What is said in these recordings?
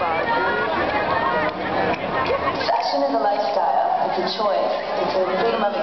Section is a lifestyle. It's a choice. It's a freedom of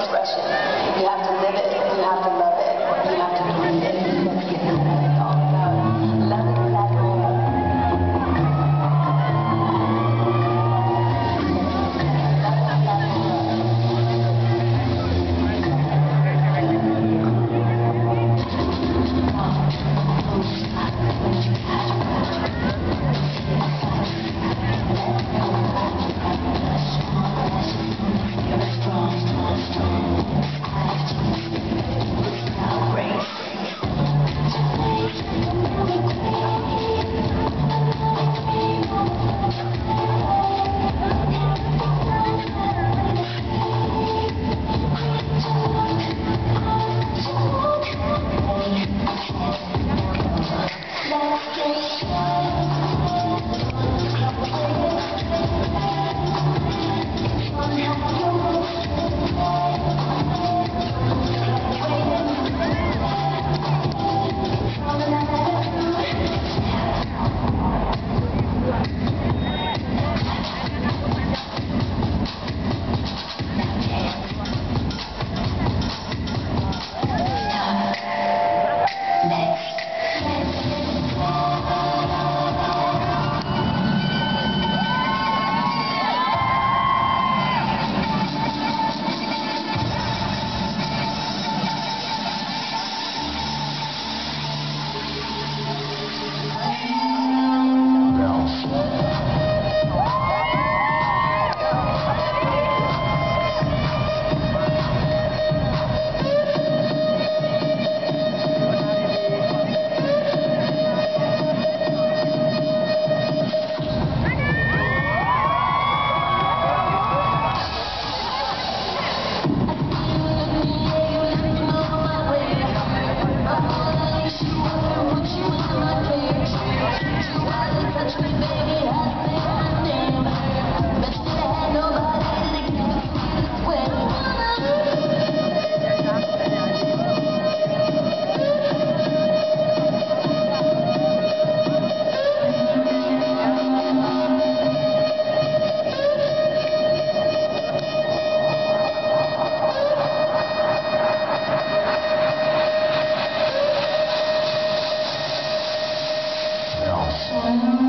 Shalom.